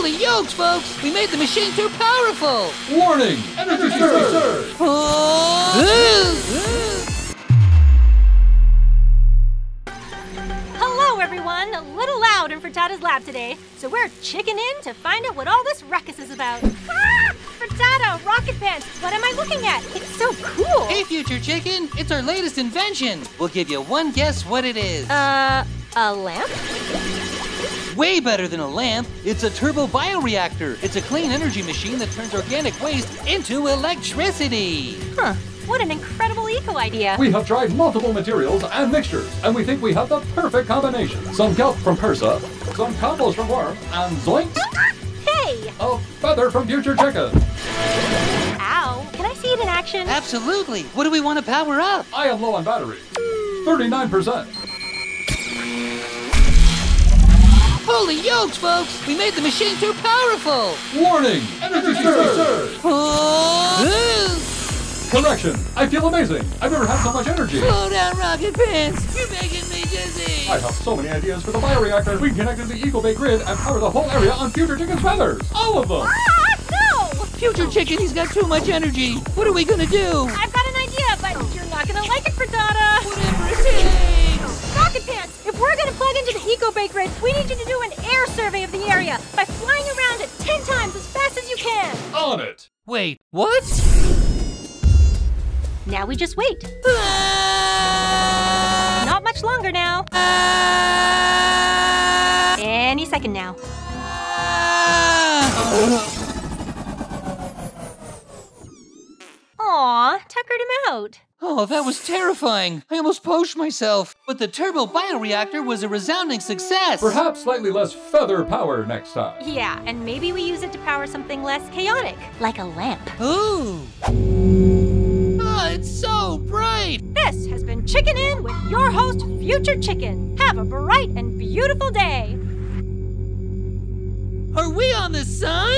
Holy yokes, folks! We made the machine too powerful! Warning! Energy surge! Hello, everyone! A little loud in Frittata's lab today, so we're checking in to find out what all this ruckus is about. Ah! Frittata, rocket pants! What am I looking at? It's so cool! Hey, Future Chicken! It's our latest invention! We'll give you one guess what it is. Uh, a lamp? Way better than a lamp. It's a turbo bioreactor. It's a clean energy machine that turns organic waste into electricity. Huh. What an incredible eco idea. We have tried multiple materials and mixtures, and we think we have the perfect combination. Some kelp from Persa, some compost from worm, and zoinks, Hey! a feather from future chicken. Ow! Can I see it in action? Absolutely. What do we want to power up? I am low on batteries. 39%. Holy yokes, folks! We made the machine too powerful! Warning! Energy surge! Correction! I feel amazing! I've never had so much energy! Slow down, Rocket Pants! You're making me dizzy! I have so many ideas for the bioreactor. We connected the Eagle Bay grid and power the whole area on future chicken's feathers. All of them! Ah, no! Future Chicken, he's got too much energy! What are we gonna do? I've got an idea, but you're not gonna like it, Frittata! Plug into the Bay grid, we need you to do an air survey of the area by flying around it 10 times as fast as you can. On it! Wait, what? Now we just wait. Ah! Not much longer now. Any second now. Ah! Aw, tuckered him out. Oh, that was terrifying. I almost poached myself. But the turbo bioreactor was a resounding success. Perhaps slightly less feather power next time. Yeah, and maybe we use it to power something less chaotic, like a lamp. Ooh. Ah, it's so bright. This has been Chicken In with your host, Future Chicken. Have a bright and beautiful day. Are we on the sun?